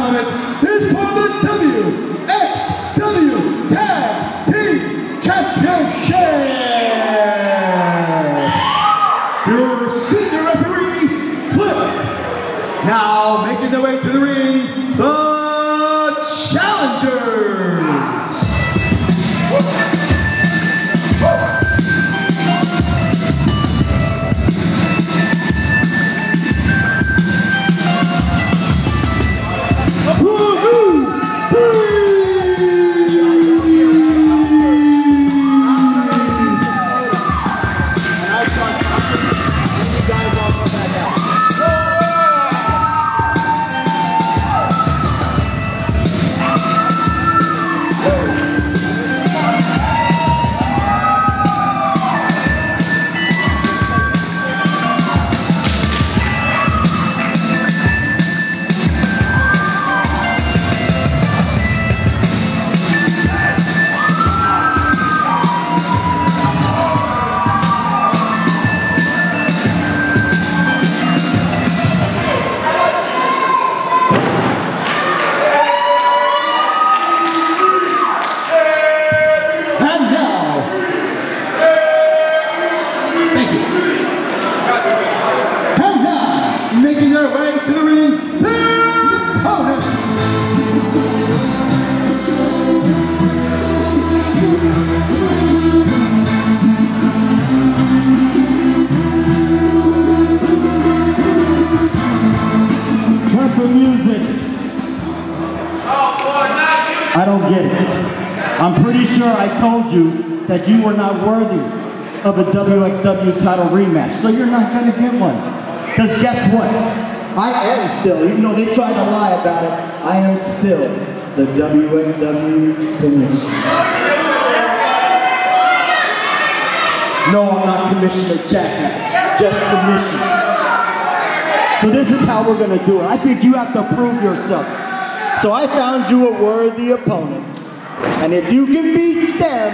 Ahmet. Üç puandan you that you were not worthy of a WXW title rematch, so you're not gonna get one. Because guess what? I am still, even though they tried to lie about it, I am still the WXW commissioner. No, I'm not Commissioner Jackass, just Commissioner. So this is how we're gonna do it. I think you have to prove yourself. So I found you a worthy opponent. And if you can beat them,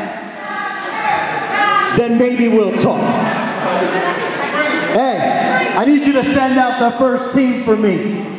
then maybe we'll talk. Hey, I need you to send out the first team for me.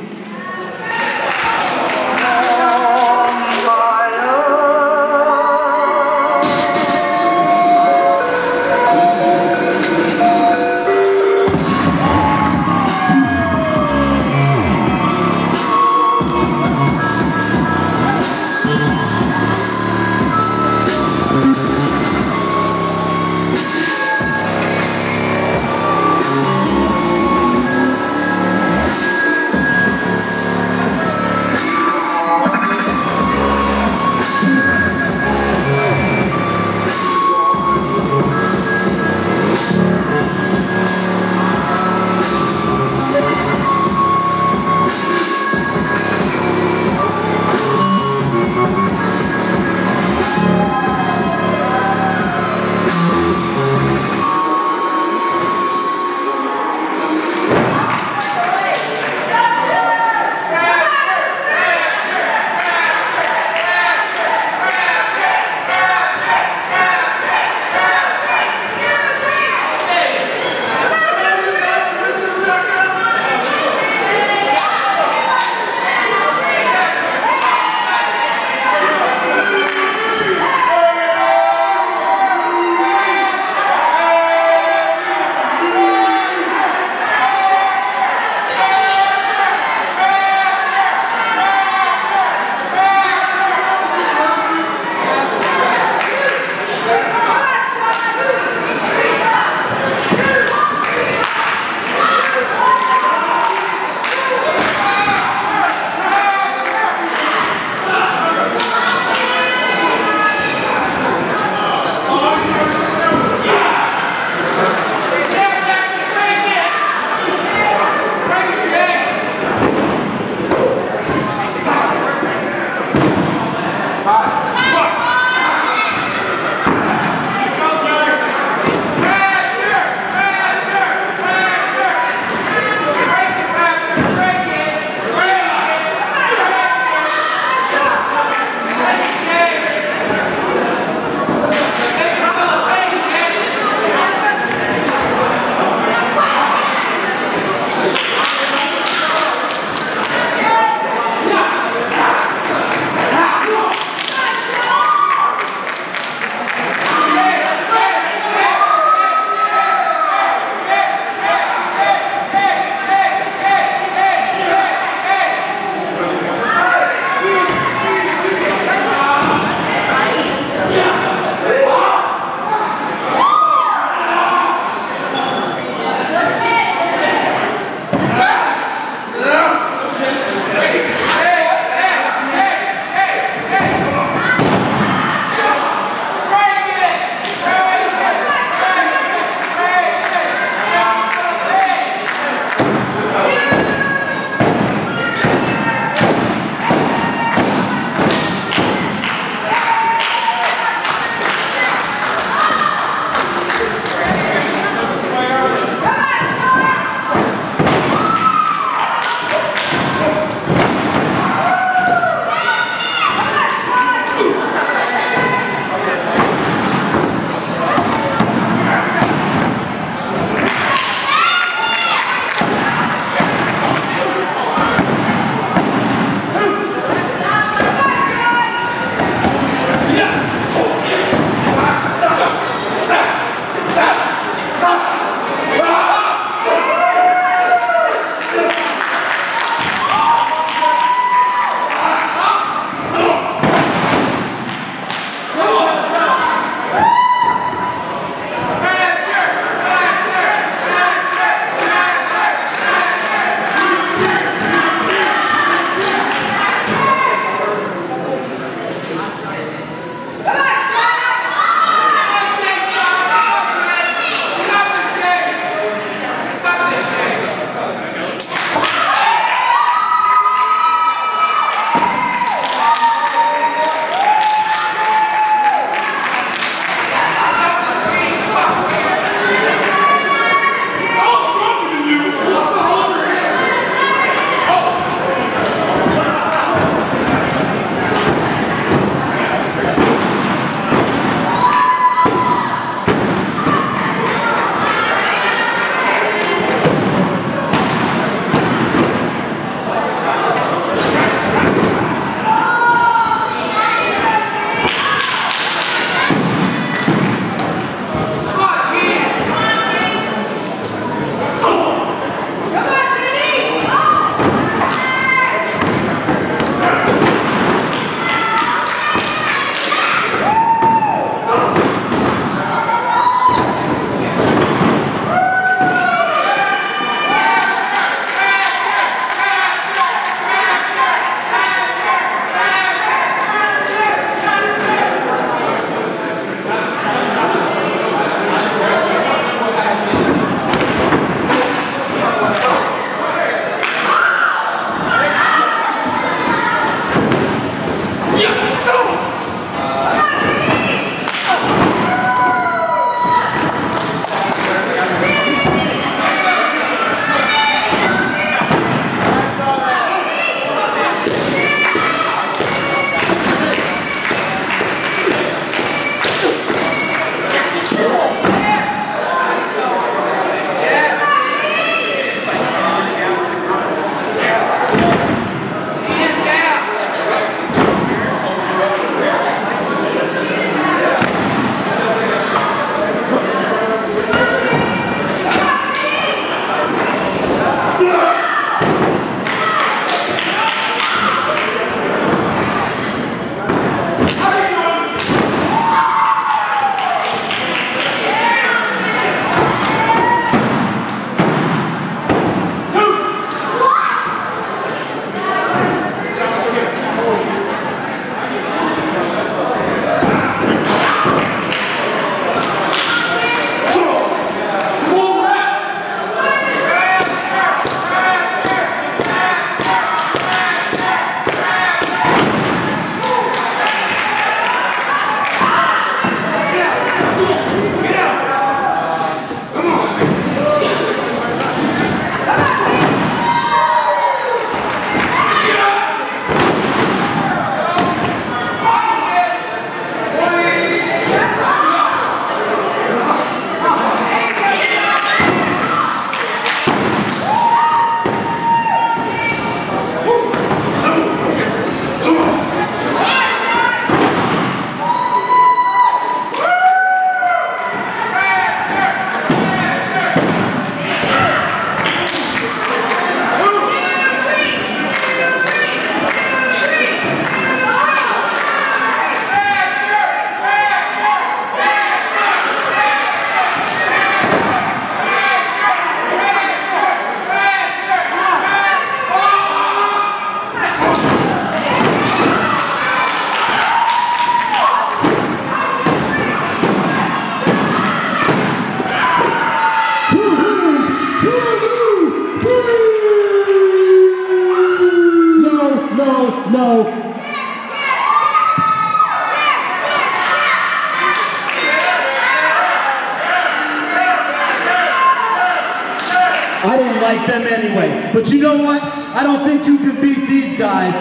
Like them anyway. But you know what? I don't think you can beat these guys.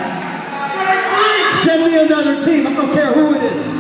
Send me another team. I don't care who it is.